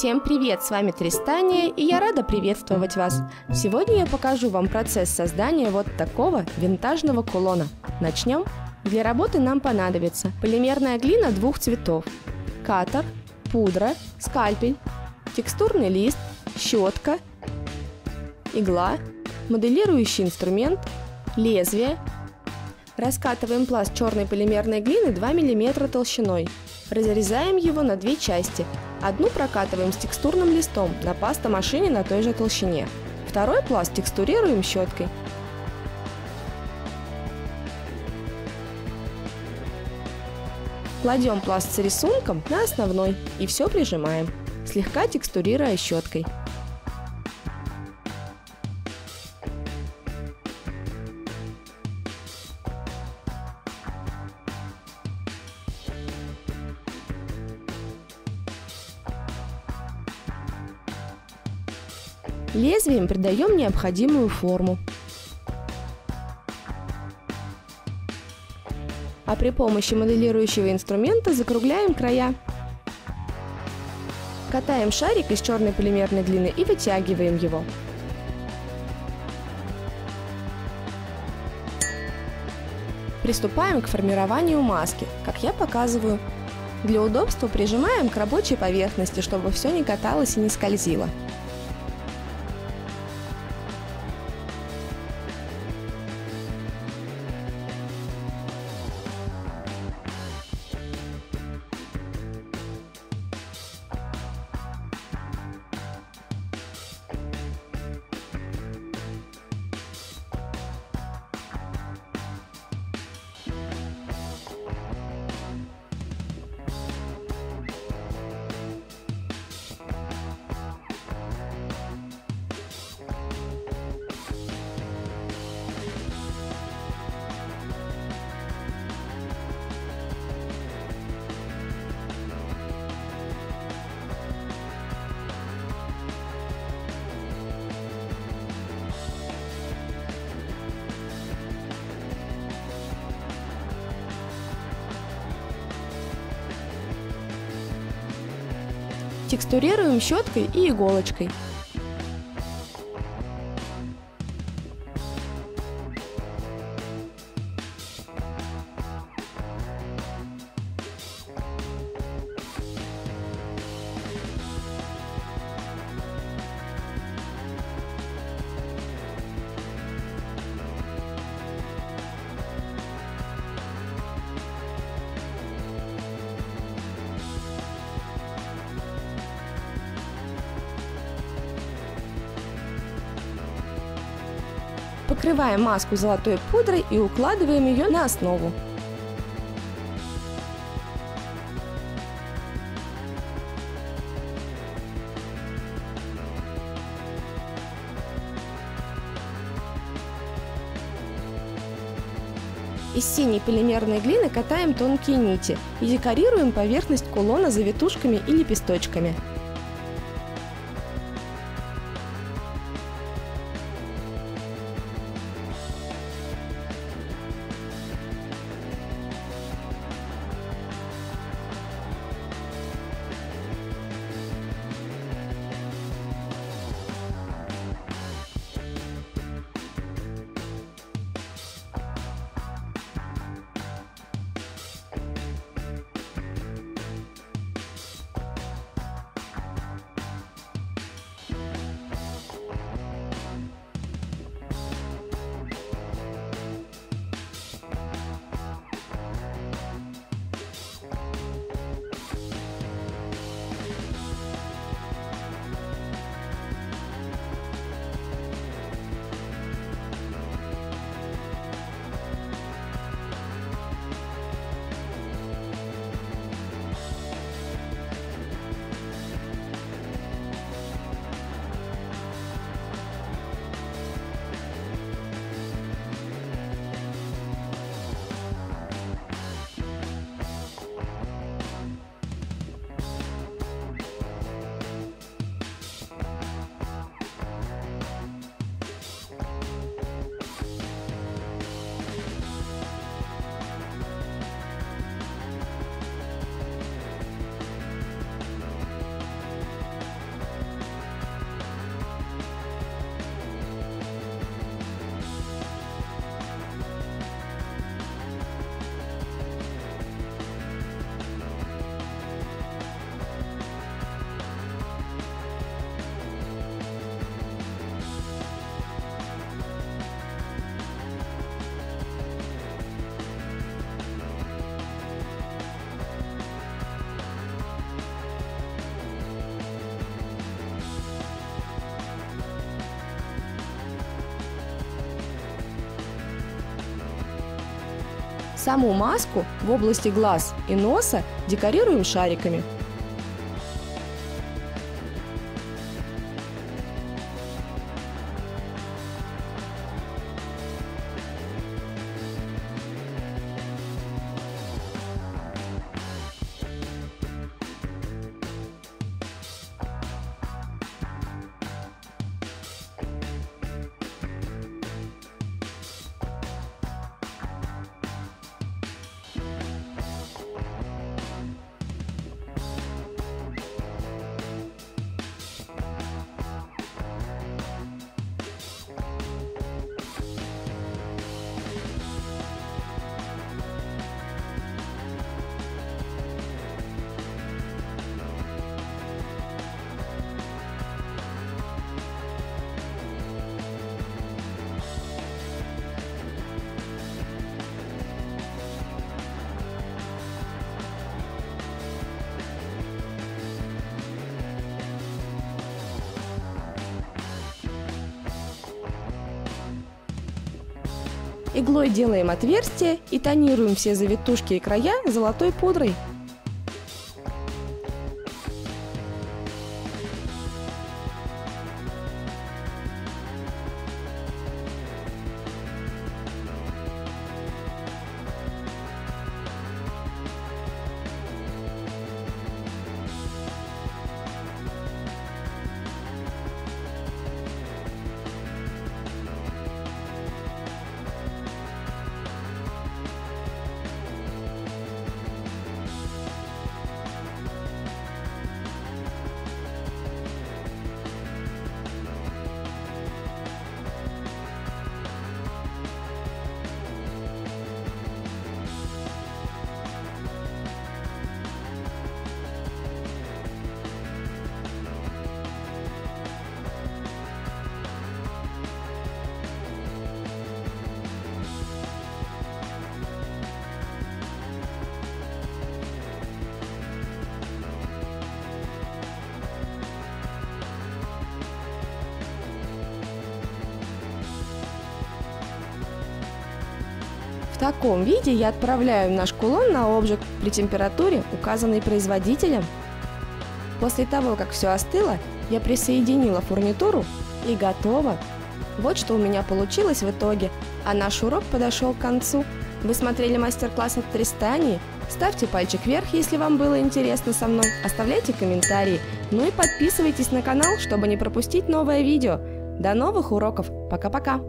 Всем привет, с вами Тристания, и я рада приветствовать вас. Сегодня я покажу вам процесс создания вот такого винтажного кулона. Начнем? Для работы нам понадобится полимерная глина двух цветов, катер, пудра, скальпель, текстурный лист, щетка, игла, моделирующий инструмент, лезвие. Раскатываем пласт черной полимерной глины 2 мм толщиной. Разрезаем его на две части. Одну прокатываем с текстурным листом на пастомашине на той же толщине. Второй пласт текстурируем щеткой. Кладем пласт с рисунком на основной и все прижимаем, слегка текстурируя щеткой. Лезвием придаем необходимую форму. А при помощи моделирующего инструмента закругляем края. Катаем шарик из черной полимерной глины и вытягиваем его. Приступаем к формированию маски, как я показываю. Для удобства прижимаем к рабочей поверхности, чтобы все не каталось и не скользило. Текстурируем щеткой и иголочкой. Покрываем маску золотой пудрой и укладываем ее на основу. Из синей полимерной глины катаем тонкие нити и декорируем поверхность кулона завитушками и лепесточками. Саму маску в области глаз и носа декорируем шариками. Иглой делаем отверстие и тонируем все завитушки и края золотой пудрой. В таком виде я отправляю наш кулон на обжиг при температуре, указанной производителем. После того, как все остыло, я присоединила фурнитуру и готово. Вот что у меня получилось в итоге, а наш урок подошел к концу. Вы смотрели мастер-класс от Тристании? Ставьте пальчик вверх, если вам было интересно со мной, оставляйте комментарии, ну и подписывайтесь на канал, чтобы не пропустить новое видео. До новых уроков, пока-пока!